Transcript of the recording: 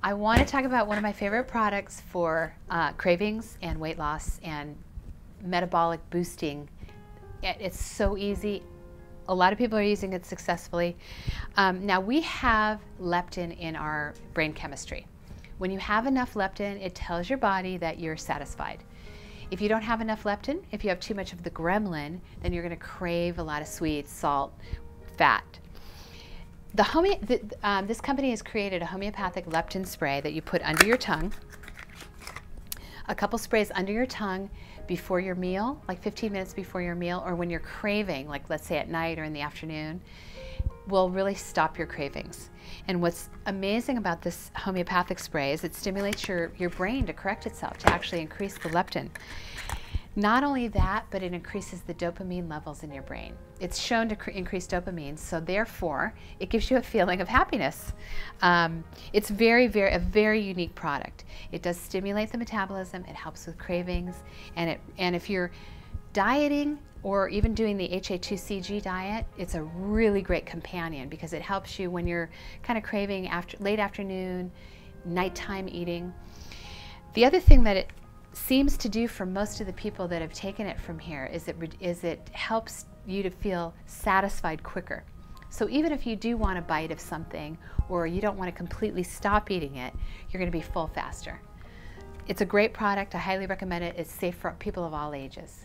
I want to talk about one of my favorite products for uh, cravings and weight loss and metabolic boosting. It's so easy. A lot of people are using it successfully. Um, now we have leptin in our brain chemistry. When you have enough leptin, it tells your body that you're satisfied. If you don't have enough leptin, if you have too much of the ghrelin, then you're going to crave a lot of sweets, salt, fat the home, the, um, this company has created a homeopathic leptin spray that you put under your tongue. A couple sprays under your tongue before your meal, like 15 minutes before your meal, or when you're craving, like let's say at night or in the afternoon, will really stop your cravings. And what's amazing about this homeopathic spray is it stimulates your, your brain to correct itself, to actually increase the leptin. Not only that, but it increases the dopamine levels in your brain. It's shown to increase dopamine, so therefore, it gives you a feeling of happiness. Um, it's very, very, a very unique product. It does stimulate the metabolism, it helps with cravings, and, it, and if you're dieting or even doing the HA2CG diet, it's a really great companion because it helps you when you're kind of craving after late afternoon, nighttime eating. The other thing that it seems to do for most of the people that have taken it from here is it, is it helps you to feel satisfied quicker. So even if you do want a bite of something or you don't want to completely stop eating it, you're going to be full faster. It's a great product. I highly recommend it. It's safe for people of all ages.